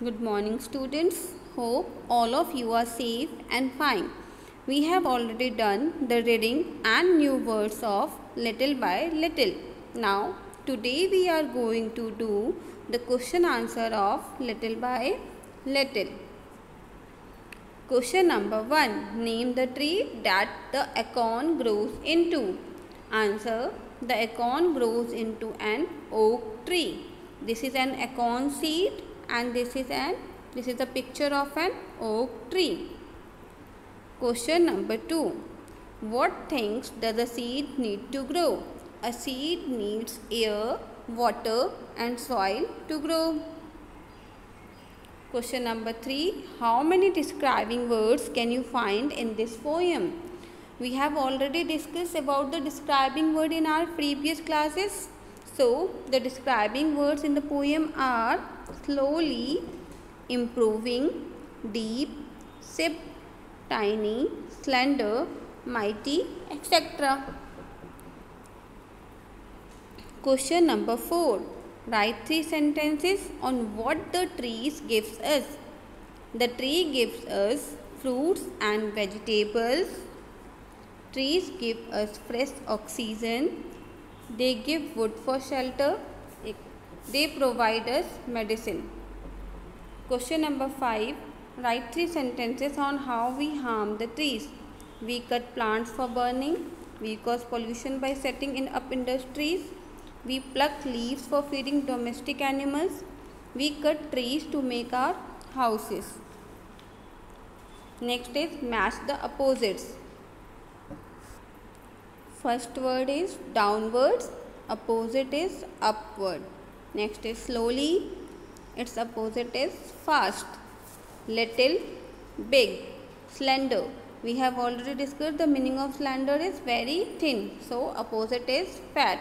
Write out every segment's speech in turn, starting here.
Good morning, students. Hope all of you are safe and fine. We have already done the reading and new words of little by little. Now, today we are going to do the question answer of little by little. Question number 1 Name the tree that the acorn grows into. Answer The acorn grows into an oak tree. This is an acorn seed and this is an this is a picture of an oak tree. Question number 2 What things does a seed need to grow? A seed needs air, water and soil to grow. Question number 3 How many describing words can you find in this poem? We have already discussed about the describing word in our previous classes. So, the describing words in the poem are slowly, improving, deep, sip, tiny, slender, mighty, etc. Question number 4 Write three sentences on what the trees gives us. The tree gives us fruits and vegetables. Trees give us fresh oxygen. They give wood for shelter. They provide us medicine. Question number 5. Write three sentences on how we harm the trees. We cut plants for burning. We cause pollution by setting in up industries. We pluck leaves for feeding domestic animals. We cut trees to make our houses. Next is match the opposites. First word is downwards, opposite is upward. Next is slowly, its opposite is fast. Little, big, slender. We have already discussed the meaning of slender is very thin. So opposite is fat.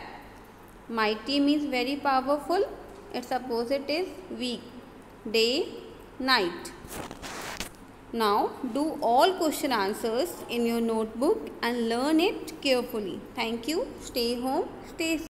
Mighty means very powerful. Its opposite is weak. Day, night. Now do all question answers in your notebook and learn it carefully. Thank you. Stay home. Stay safe.